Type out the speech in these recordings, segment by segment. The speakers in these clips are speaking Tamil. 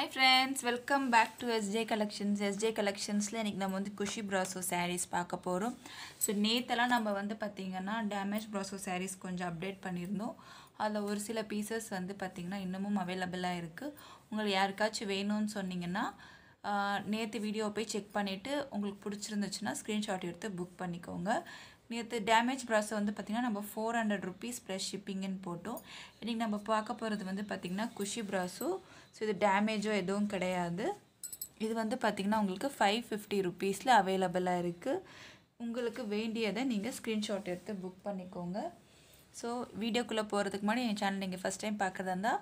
Hi friends welcome back to SJ collections SJ கலெக்ஷன்ஸில் இன்றைக்கி நம்ம வந்து குஷி ப்ராசோ சாரீஸ் பார்க்க போகிறோம் ஸோ நேத்தெல்லாம் நம்ம வந்து பார்த்திங்கன்னா டேமேஜ் ப்ராசோ சாரீஸ் கொஞ்சம் அப்டேட் பண்ணியிருந்தோம். அதில் ஒரு சில பீசஸ் வந்து பார்த்திங்கன்னா இன்னமும் அவைலபிளாக இருக்குது உங்களுக்கு யாருக்காச்சும் வேணும்னு சொன்னீங்கன்னா நேற்று வீடியோ போய் செக் பண்ணிவிட்டு உங்களுக்கு பிடிச்சிருந்துச்சுன்னா ஸ்க்ரீன்ஷாட் எடுத்து புக் பண்ணிக்கோங்க. நேற்று டேமேஜ் ப்ராஸை வந்து பார்த்திங்கன்னா நம்ம ஃபோர் ஹண்ட்ரட் ருபீஸ் ப்ளஸ் ஷிப்பிங்குன்னு போட்டோம். இன்றைக்கி நம்ம பார்க்க போகிறது வந்து பார்த்திங்கன்னா குஷி ப்ராஸோ ஸோ இது டேமேஜோ எதுவும் கிடையாது. இது வந்து பார்த்திங்கன்னா உங்களுக்கு ஃபைவ் ஃபிஃப்டி ருபீஸில் அவைலபிளாக இருக்குது உங்களுக்கு வேண்டியதை நீங்கள் ஸ்க்ரீன்ஷாட் எடுத்து புக் பண்ணிக்கோங்க. ஸோ வீடியோக்குள்ளே போகிறதுக்கு முன்னாடி என் சேனல் நீங்கள் ஃபஸ்ட் டைம் பார்க்குறதா இருந்தால்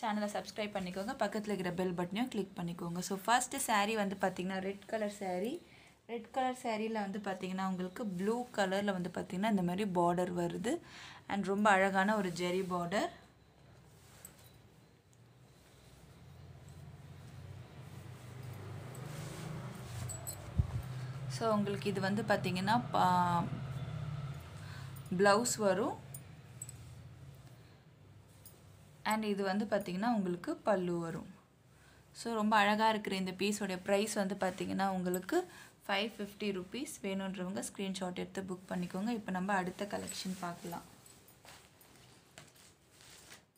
சேனலை சப்ஸ்கிரைப் பண்ணிக்கோங்க. பக்கத்தில் இருக்கிற பெல் பட்டனையும் கிளிக் பண்ணிக்கோங்க. ஸோ ஃபஸ்ட்டு சாரீ வந்து பார்த்திங்கன்னா red colour sari red colour சேரீயில் வந்து பார்த்திங்கன்னா உங்களுக்கு ப்ளூ கலரில் வந்து பார்த்திங்கன்னா இந்த மாதிரி பார்டர் வருது. அண்ட் ரொம்ப அழகான ஒரு ஜெரி பார்டர் ஸோ உங்களுக்கு இது வந்து பார்த்திங்கன்னா ப்ளவுஸ் வரும். அண்ட் இது வந்து பார்த்திங்கன்னா உங்களுக்கு பல்லு வரும். ஸோ ரொம்ப அழகாக இருக்கிற இந்த பீஸோடைய ப்ரைஸ் வந்து பார்த்திங்கன்னா உங்களுக்கு ஃபைவ் ஃபிஃப்டி ருபீஸ் வேணுன்றவங்க ஸ்க்ரீன்ஷாட் எடுத்து புக் பண்ணிக்கோங்க. இப்போ நம்ம அடுத்த கலெக்ஷன் பார்க்கலாம்.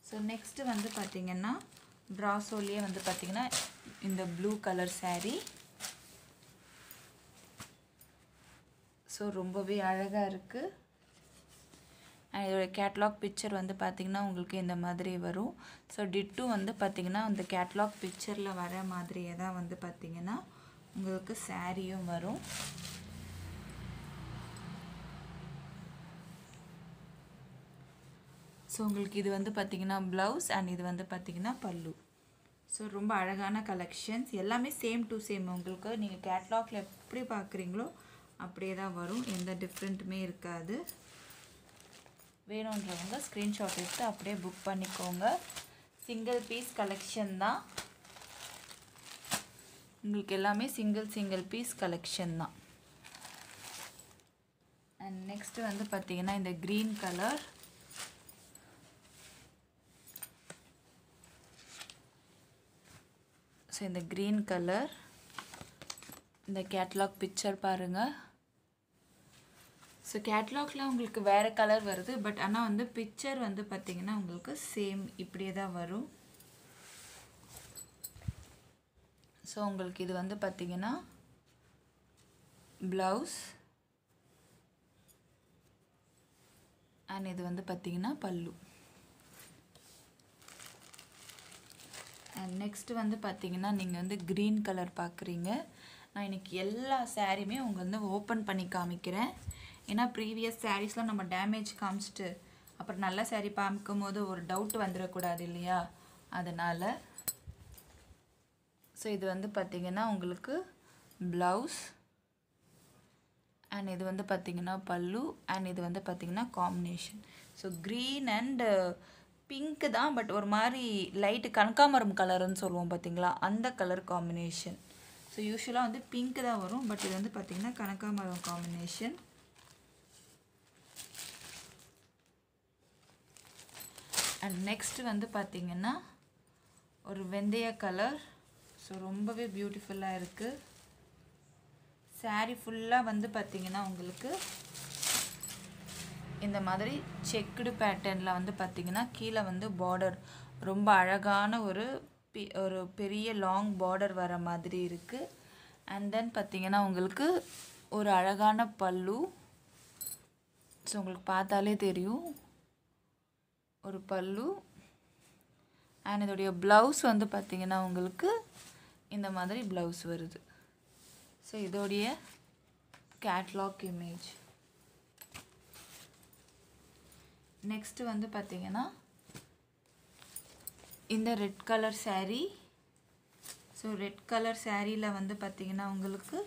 ஸோ நெக்ஸ்ட்டு வந்து பார்த்திங்கன்னா ப்ராசோலியே வந்து பார்த்திங்கன்னா இந்த ப்ளூ கலர் சேரீ ஸோ ரொம்பவே அழகாக இருக்குது அண்ட் இதோட கேட்லாக் பிக்சர் வந்து பார்த்திங்கன்னா உங்களுக்கு இந்த மாதிரி வரும். ஸோ டிட்டு வந்து பார்த்திங்கன்னா அந்த கேட்லாக் பிக்சரில் வர மாதிரியே தான் வந்து பார்த்திங்கன்னா உங்களுக்கு சாரியும் வரும். ஸோ உங்களுக்கு இது வந்து பார்த்திங்கன்னா ப்ளவுஸ் அண்ட் இது வந்து பார்த்திங்கன்னா பல்லு. ஸோ ரொம்ப அழகான கலெக்ஷன்ஸ் எல்லாமே சேம் டு சேம் உங்களுக்கு நீங்கள் கேட்லாகில் எப்படி பார்க்குறீங்களோ அப்படியே தான் வரும். எந்த டிஃப்ரெண்ட்டுமே இருக்காது. வேணுன்றவங்க ஸ்க்ரீன்ஷாட் எடுத்து அப்படியே புக் பண்ணிக்கோங்க. சிங்கிள் பீஸ் கலெக்ஷன் தான். உங்களுக்கு எல்லாமே சிங்கிள் சிங்கிள் பீஸ் கலெக்ஷன் தான். அண்ட் நெக்ஸ்ட்டு வந்து பார்த்தீங்கன்னா இந்த க்ரீன் கலர் ஸோ இந்த க்ரீன் கலர் இந்த கேட்லாக் பிக்சர் பாருங்கள் ஸோ கேட்லாகில் உங்களுக்கு வேறு கலர் வருது பட் ஆனால் வந்து பிக்சர் வந்து பார்த்திங்கன்னா உங்களுக்கு சேம் இப்படியே தான் வரும். ஸோ உங்களுக்கு இது வந்து பார்த்திங்கன்னா ப்ளவுஸ் அண்ட் இது வந்து பார்த்திங்கன்னா பல்லு. அண்ட் நெக்ஸ்ட்டு வந்து பார்த்திங்கன்னா நீங்கள் வந்து க்ரீன் கலர் பார்க்குறீங்க நான் இன்றைக்கி எல்லா சாரீமே உங்கள் வந்து ஓப்பன் பண்ணி காமிக்கிறேன். ஏன்னா ப்ரீவியஸ் சாரீஸ்லாம் நம்ம டேமேஜ் காமிச்சிட்டு அப்புறம் நல்ல சாரீ காமிக்கும் போது ஒரு டவுட் வந்துடக்கூடாது இல்லையா? அதனால் ஸோ இது வந்து பார்த்திங்கன்னா உங்களுக்கு ப்ளவுஸ் அண்ட் இது வந்து பார்த்திங்கன்னா பல்லு அண்ட் இது வந்து பார்த்திங்கன்னா combination so green and pink தான் பட் ஒரு மாதிரி லைட்டு கனகாமரம் கலருன்னு சொல்லுவோம் பார்த்திங்களா அந்த கலர் காம்பினேஷன் ஸோ யூஸ்வலாக வந்து பிங்க்கு தான் வரும் பட் இது வந்து பார்த்திங்கன்னா கனகாமரம் காம்பினேஷன் அண்ட் நெக்ஸ்ட்டு வந்து பார்த்திங்கன்னா ஒரு வெந்தய கலர் ஸோ ரொம்பவே பியூட்டிஃபுல்லாக இருக்குது சாரீ ஃபுல்லாக வந்து பார்த்திங்கன்னா உங்களுக்கு இந்த மாதிரி செக்குடு பேட்டர்னில் வந்து பார்த்திங்கன்னா கீழே வந்து பார்டர் ரொம்ப அழகான ஒரு ஒரு பெரிய லாங் பார்டர் வர மாதிரி இருக்குது அண்ட் தென் பார்த்திங்கன்னா உங்களுக்கு ஒரு அழகான பல்லு. ஸோ உங்களுக்கு பார்த்தாலே தெரியும். ஒரு பல்லு. அண்ட் இதோடைய ப்ளவுஸ் வந்து பார்த்திங்கன்னா உங்களுக்கு இந்த மாதிரி ப்ளவுஸ் வருது. ஸோ இதோடைய கேட்லாக் இமேஜ் நெக்ஸ்ட்டு வந்து பார்த்திங்கன்னா இந்த red colour sari so red colour சாரியில் வந்து பார்த்திங்கன்னா உங்களுக்கு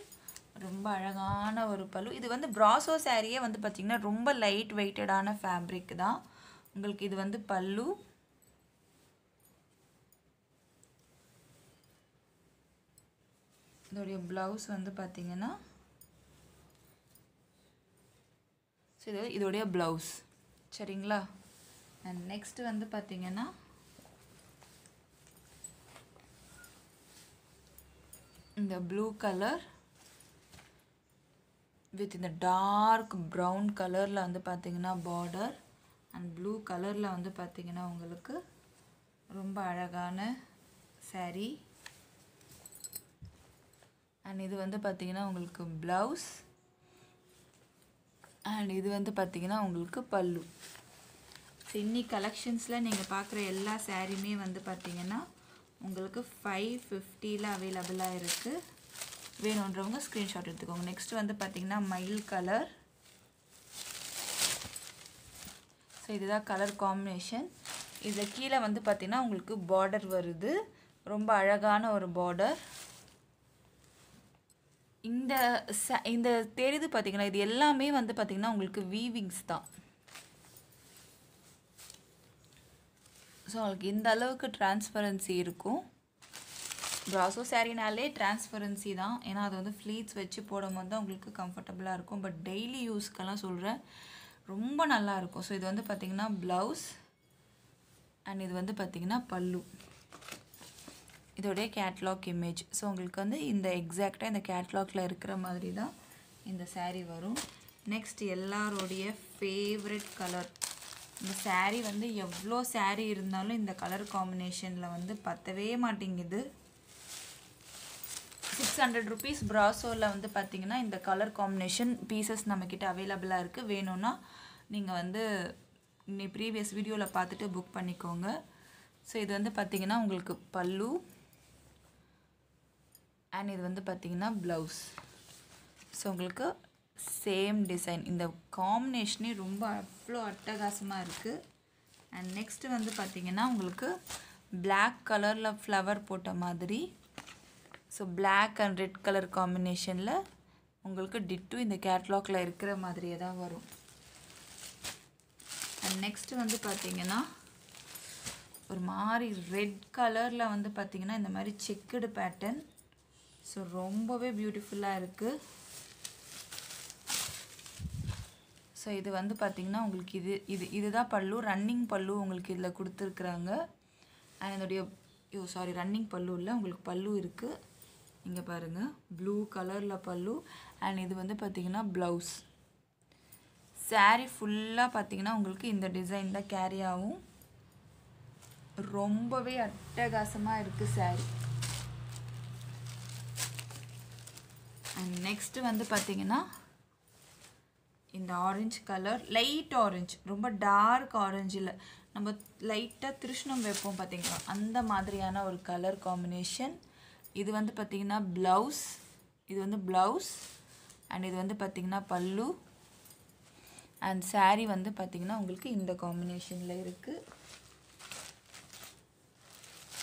ரொம்ப அழகான ஒரு பல்லு இது வந்து ப்ராசோ சாரியே வந்து பார்த்திங்கன்னா ரொம்ப லைட் வெயிட்டடான ஃபேப்ரிக் தான். உங்களுக்கு இது வந்து பல்லு. இதோடைய ப்ளவுஸ் வந்து பார்த்திங்கன்னா ஸோ இது இதோடைய ப்ளவுஸ் சரிங்களா? அண்ட் நெக்ஸ்ட் வந்து பார்த்திங்கன்னா இந்த ப்ளூ கலர் வித் இந்த டார்க் ப்ரௌன் கலரில் வந்து பார்த்தீங்கன்னா பார்டர் அண்ட் ப்ளூ கலரில் வந்து பார்த்தீங்கன்னா உங்களுக்கு ரொம்ப அழகான saree. அண்ட் இது வந்து பார்த்திங்கன்னா உங்களுக்கு ப்ளவுஸ் அண்ட் இது வந்து பார்த்திங்கன்னா உங்களுக்கு பல்லு. ஸோ கலெக்ஷன்ஸில் நீங்கள் பார்க்குற எல்லா சாரியுமே வந்து பார்த்திங்கன்னா உங்களுக்கு ஃபைவ் ஃபிஃப்டியில் அவைலபிளாக இருக்குது வேணுன்றவங்க ஸ்க்ரீன்ஷாட் எடுத்துக்கோங்க. நெக்ஸ்ட் வந்து பார்த்திங்கன்னா மயில் கலர் ஸோ இதுதான் கலர் காம்பினேஷன் இதில் கீழே வந்து பார்த்திங்கன்னா உங்களுக்கு பார்டர் வருது. ரொம்ப அழகான ஒரு பார்டர் இந்த ச இந்த தெரியுது பார்த்தீங்கன்னா இது எல்லாமே வந்து பார்த்திங்கன்னா உங்களுக்கு வீவிங்ஸ் தான். ஸோ உங்களுக்கு இந்த அளவுக்கு டிரான்ஸ்பரன்சி இருக்கும். ப்ராசோ சாரினாலே டிரான்ஸ்பரன்சி தான். ஏன்னா அது வந்து ஃப்ளீட்ஸ் வச்சு போடும்போது தான் உங்களுக்கு கம்ஃபர்டபுளாக இருக்கும். பட் டெய்லி யூஸ்க்கெல்லாம் சொல்கிறேன் ரொம்ப நல்லா இருக்கும். ஸோ இது வந்து பார்த்திங்கன்னா ப்ளவுஸ் அண்ட் இது வந்து பார்த்திங்கன்னா பல்லு. இதோடைய கேட்லாக் இமேஜ் ஸோ உங்களுக்கு வந்து இந்த எக்ஸாக்டாக இந்த கேட்லாகில் இருக்கிற மாதிரி தான் இந்த சாரீ வரும். நெக்ஸ்ட் எல்லாரோடைய ஃபேவரட் கலர் இந்த சாரீ வந்து எவ்வளோ சாரீ இருந்தாலும் இந்த கலர் காம்பினேஷனில் வந்து பத்தவே மாட்டேங்குது. சிக்ஸ் ஹண்ட்ரட் ருபீஸ் ப்ராசோவில் வந்து பார்த்தீங்கன்னா இந்த கலர் காம்பினேஷன் பீசஸ் நம்மக்கிட்ட அவைலபிளாக இருக்குது வேணும்னா நீங்கள் வந்து நீ ப்ரீவியஸ் வீடியோவில் பார்த்துட்டு புக் பண்ணிக்கோங்க. ஸோ இது வந்து பார்த்தீங்கன்னா உங்களுக்கு பல்லு அண்ட் இது வந்து பார்த்தீங்கன்னா ப்ளவுஸ் ஸோ உங்களுக்கு சேம் டிசைன் இந்த காம்பினேஷனே ரொம்ப அவ்வளோ அட்டகாசமாக இருக்குது அண்ட் நெக்ஸ்ட்டு வந்து பார்த்திங்கன்னா உங்களுக்கு பிளாக் கலரில் ஃப்ளவர் போட்ட மாதிரி. So black and red colour காம்பினேஷனில் உங்களுக்கு டிட்டு இந்த கேட்லாகில் இருக்கிற மாதிரியே தான் வரும். அண்ட் நெக்ஸ்ட்டு வந்து பார்த்தீங்கன்னா ஒரு மாதிரி ரெட் கலரில் வந்து பார்த்திங்கன்னா இந்த மாதிரி செக்குடு பேட்டர்ன் ஸோ ரொம்பவே பியூட்டிஃபுல்லாக இருக்குது ஸோ இது வந்து பார்த்திங்கன்னா உங்களுக்கு இது இது இதுதான் பல்லு. ரன்னிங் பல்லு உங்களுக்கு இதில் கொடுத்துருக்குறாங்க. அண்ட் இதோடைய ஐயோ சாரி ரன்னிங் பல்லு இல்லை. உங்களுக்கு பல்லு இருக்குது இங்கே பாருங்கள் ப்ளூ கலரில் பல்லு. அண்ட் இது வந்து பார்த்திங்கன்னா ப்ளவுஸ் saree ஃபுல்லாக பார்த்திங்கன்னா உங்களுக்கு இந்த டிசைன் தான் கேரி ஆகும். ரொம்பவே அட்டகாசமாக இருக்குது saree. அண்ட் நெக்ஸ்ட்டு வந்து பார்த்தீங்கன்னா இந்த ஆரஞ்சு கலர் லைட் ஆரஞ்சு ரொம்ப டார்க் ஆரஞ்சில் நம்ம லைட்டாக திருஷ்ணம் வைப்போம் பார்த்திங்களா அந்த மாதிரியான ஒரு கலர் காம்பினேஷன் இது வந்து பார்த்திங்கன்னா ப்ளவுஸ் இது வந்து ப்ளவுஸ் அண்ட் இது வந்து பார்த்திங்கன்னா பல்லு. அண்ட் saree வந்து பார்த்திங்கன்னா உங்களுக்கு இந்த காம்பினேஷனில் இருக்குது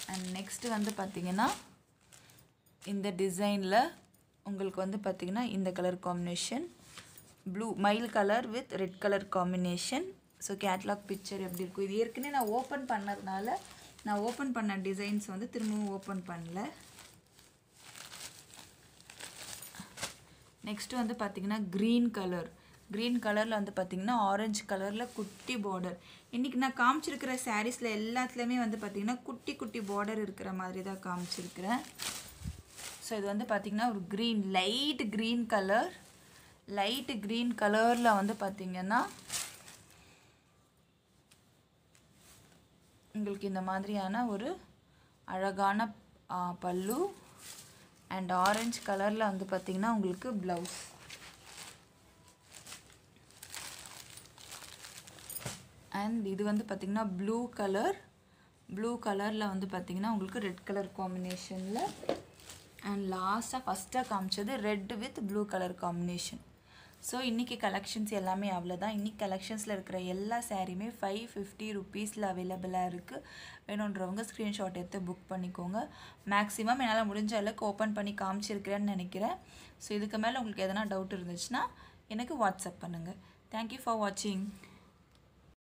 அண்ட் நெக்ஸ்ட்டு வந்து பார்த்திங்கன்னா இந்த டிசைனில் உங்களுக்கு வந்து பார்த்திங்கன்னா இந்த கலர் காம்பினேஷன் ப்ளூ மயில் colour with red colour combination so catalogue picture எப்படி இருக்கும்? இது ஏற்கனவே நான் ஓப்பன் பண்ணதுனால நான் ஓப்பன் பண்ண டிசைன்ஸ் வந்து திரும்பவும் ஓப்பன் பண்ணல. நெக்ஸ்ட்டு வந்து பார்த்திங்கன்னா க்ரீன் கலர் க்ரீன் கலரில் வந்து பார்த்திங்கன்னா ஆரஞ்சு கலரில் குட்டி பார்டர் இன்றைக்கி நான் காமிச்சிருக்கிற சாரீஸில் எல்லாத்துலேயுமே வந்து பார்த்திங்கன்னா குட்டி குட்டி பார்டர் இருக்கிற மாதிரி தான் காமிச்சிருக்கிறேன். ஸோ இது வந்து பார்த்திங்கன்னா ஒரு green light green colour light green கலரில் வந்து பார்த்திங்கன்னா உங்களுக்கு இந்த மாதிரியான ஒரு அழகான பல்லு அண்ட் ஆரஞ்சு கலரில் வந்து பார்த்திங்கன்னா உங்களுக்கு ப்ளவுஸ் அண்ட் இது வந்து பார்த்திங்கன்னா ப்ளூ கலர் ப்ளூ கலரில் வந்து பார்த்திங்கன்னா உங்களுக்கு ரெட் கலர் காம்பினேஷனில் அண்ட் லாஸ்ட்டாக ஃபஸ்ட்டாக காமிச்சது red with blue colour combination so இன்றைக்கி கலெக்ஷன்ஸ் எல்லாமே அவ்வளோதான் இன்றைக்கி கலெக்ஷன்ஸில் இருக்கிற எல்லா சேரீயுமே ஃபைவ் ஃபிஃப்டி ருபீஸில் அவைலபிளாக இருக்குது வேணுன்றவங்க ஸ்க்ரீன்ஷாட் எடுத்து புக் பண்ணிக்கோங்க. மேக்ஸிமம் என்னால் முடிஞ்ச அளவுக்கு ஓப்பன் பண்ணி காமிச்சிருக்கிறேன்னு நினைக்கிறேன். ஸோ இதுக்கு மேலே உங்களுக்கு எதனா டவுட் இருந்துச்சுன்னா எனக்கு வாட்ஸ்அப் பண்ணுங்கள் தேங்க்யூ ஃபார் வாட்சிங்